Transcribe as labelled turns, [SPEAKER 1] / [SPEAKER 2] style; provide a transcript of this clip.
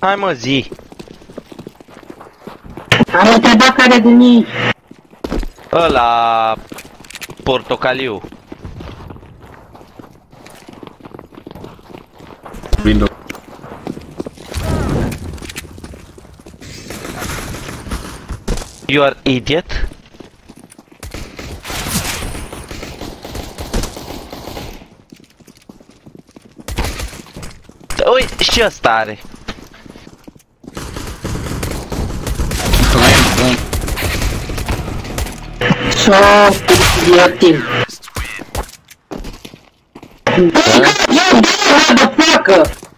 [SPEAKER 1] Hai mă, zi.
[SPEAKER 2] Am întrebat care din ei.
[SPEAKER 1] Ăla... Portocaliu.
[SPEAKER 3] Window.
[SPEAKER 1] You are idiot? Ui, și ăsta are.
[SPEAKER 2] Oh, your team. Huh? You motherfucker!